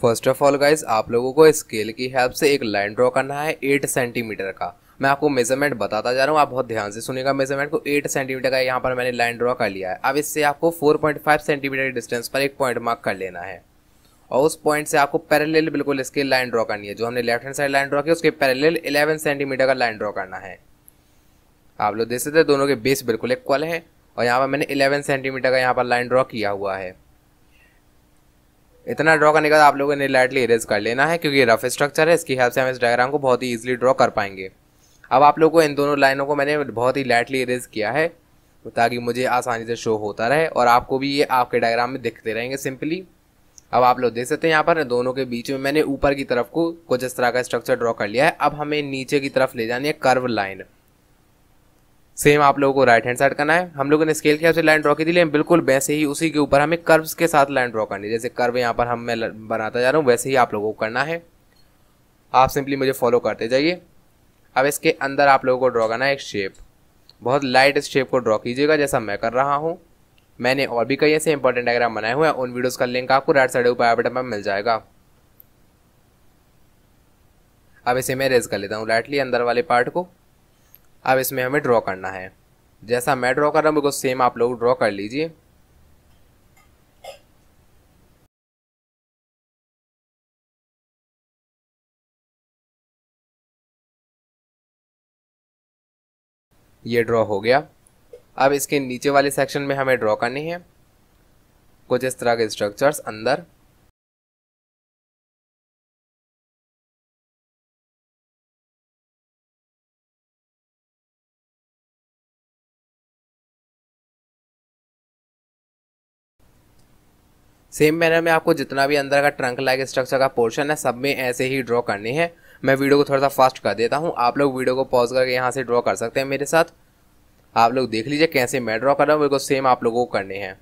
First of all guys आप लोगों को स्केल की हेल्प से एक लाइन ड्रॉ करना है एट सेंटीमीटर का। मैं आपको मेज़रमेंट बताता जा रहा हूँ, आप बहुत ध्यान से सुनेगा मेज़रमेंट को। एट सेंटीमीटर का यहाँ पर मैंने लाइन ड्रॉ कर लिया है। अब इससे आपको four point five centimetre distance पर एक पॉइंट मार्क कर लेना है। और उस पॉइंट से आपको पैरेलल बिल्कुल स्केल लाइन ड्रॉ करनी है। जो हमने left hand side line draw की उसके पैरेलल इलेवन सेंटीमीटर का लाइन ड्रॉ करना है। आप लोग देख सकते हैं, दोनों के बेस बिल्कुल इक्वल है। और यहाँ पर मैंने इलेवन सेंटीमीटर का यहाँ पर लाइन ड्रॉ किया हुआ है। इतना ड्रॉ करने के बाद आप लोगों ने लाइटली इरेज कर लेना है, क्योंकि रफ स्ट्रक्चर है। इसकी हेल्प से हम इस डायग्राम को बहुत ही ईजिली ड्रॉ कर पाएँगे। अब आप लोगों को इन दोनों लाइनों को मैंने बहुत ही लाइटली इरेज किया है, ताकि मुझे आसानी से शो होता रहे, और आपको भी ये आपके डायग्राम में दिखते रहेंगे सिंपली अब आप लोग देख सकते हैं यहाँ पर दोनों के बीच में मैंने ऊपर की तरफ़ को कुछ इस तरह का स्ट्रक्चर ड्रॉ कर लिया है। अब हमें नीचे की तरफ़ ले जानी है कर्व लाइन सेम आप लोगों को राइट हैंड साइड करना है। हम लोगों ने स्केल के हिसाब से लाइन ड्रॉ की थी लेकिन बिल्कुल वैसे ही उसी के ऊपर हमें कर्व्स के साथ लाइन ड्रॉ करनी है। जैसे कर्व यहाँ पर हम मैं बनाता जा रहा हूँ, वैसे ही आप लोगों को करना है। आप सिंपली मुझे फॉलो करते जाइए। अब इसके अंदर आप लोगों को ड्रॉ करना है एक शेप बहुत लाइट शेप को ड्रॉ कीजिएगा, जैसा मैं कर रहा हूँ। मैंने और भी कई ऐसे इंपॉर्टेंट डायग्राम बनाए हुए हैं, उन वीडियोज़ का लिंक आपको राइट साइड ऊपर बटन पर मिल जाएगा। अब इसे मैं रेज कर लेता हूँ लाइटली अंदर वाले पार्ट को। अब इसमें हमें ड्रॉ करना है। जैसा मैं ड्रॉ कर रहा हूँ, बिल्कुल सेम आप लोग ड्रॉ कर लीजिए। ये ड्रॉ हो गया। अब इसके नीचे वाले सेक्शन में हमें ड्रॉ करनी है। कुछ इस तरह के स्ट्रक्चर्स अंदर। सेम मैनर में आपको जितना भी अंदर का ट्रंक लाइक स्ट्रक्चर का पोर्शन है, सब में ऐसे ही ड्रॉ करने है। मैं वीडियो को थोड़ा सा फास्ट कर देता हूँ। आप लोग वीडियो को पॉज करके यहाँ से ड्रॉ कर सकते हैं मेरे साथ। आप लोग देख लीजिए कैसे मैं ड्रॉ कर रहा हूँ बिल्कुल सेम आप लोगों को करने हैं।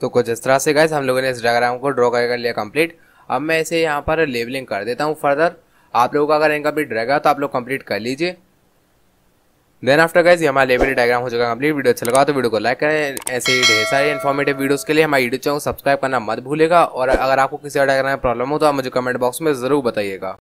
तो कुछ इस तरह से गए हम लोगों ने इस डायग्राम को ड्रॉ कर लिया कंप्लीट अब मैं इसे यहाँ पर लेबलिंग कर देता हूँ फर्दर आप लोगों का अगर इनकम्प्लीट रहेगा तो आप लोग कंप्लीट कर लीजिए। देन आफ्टर गाइज़ ये हमारा लेवल डायग्राम हो जाएगा कंप्लीट वीडियो अच्छा लगा तो वीडियो को लाइक करें। ऐसे ही ढेर सारे इन्फॉर्मेटिव वीडियोस के लिए हमारे यूट्यूब चैनल को सब्सक्राइब करना मत भूलेगा और अगर आपको किसी डायग्राम में प्रॉब्लम हो तो आप मुझे कमेंट बॉक्स में ज़रूर बताइएगा।